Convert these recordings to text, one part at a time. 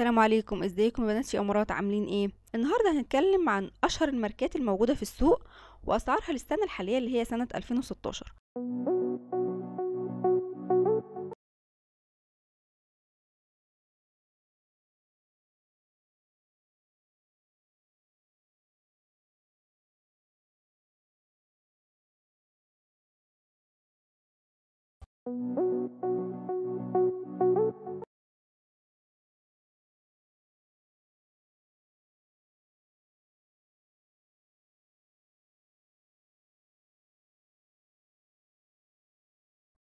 السلام عليكم. ازيكم يا بنات يا امارات عاملين إيه؟ النهارده هنتكلم عن اشهر الماركات الموجوده في السوق واسعارها للسنة الحالية اللي هي سنة 2016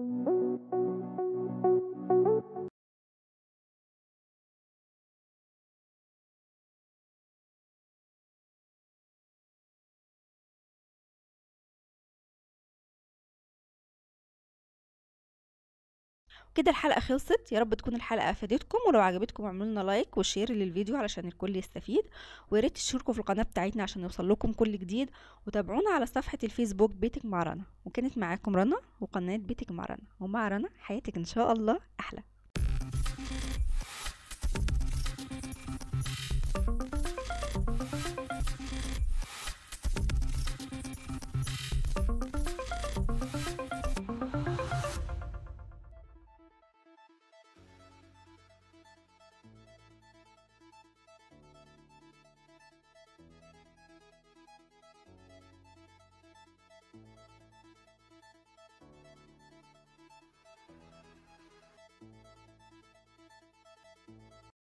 Thank you. كده الحلقة خلصت. يا رب تكون الحلقة أفادتكم ولو عجبتكم اعملوا لنا like و share للفيديو علشان الكل يستفيد. ويا ريت تشتركوا في القناة بتاعتنا عشان يوصل لكم كل جديد. وتابعونا على صفحة الفيسبوك بيتك مع رنا. وكانت معاكم رنا وقناة بيتك مع رنا. ومع رنا حياتك إن شاء الله أحلى.